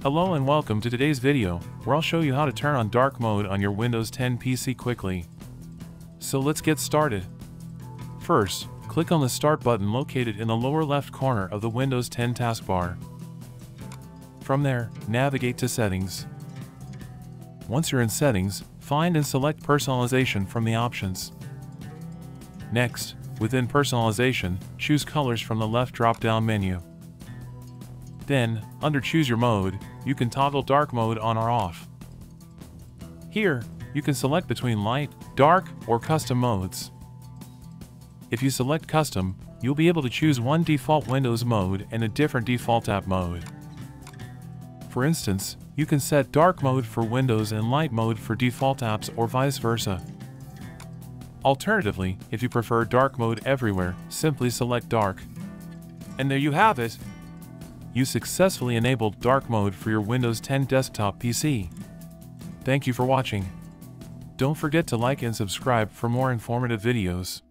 Hello and welcome to today's video, where I'll show you how to turn on dark mode on your Windows 10 PC quickly. So let's get started. First, click on the Start button located in the lower left corner of the Windows 10 taskbar. From there, navigate to Settings. Once you're in Settings, find and select Personalization from the options. Next, within Personalization, choose Colors from the left drop-down menu. Then, under Choose Your Mode, you can toggle dark mode on or off. Here, you can select between light, dark, or custom modes. If you select custom, you'll be able to choose one default Windows mode and a different default app mode. For instance, you can set dark mode for Windows and light mode for default apps or vice versa. Alternatively, if you prefer dark mode everywhere, simply select dark. And there you have it! You successfully enabled dark mode for your Windows 10 desktop PC. Thank you for watching. Don't forget to like and subscribe for more informative videos.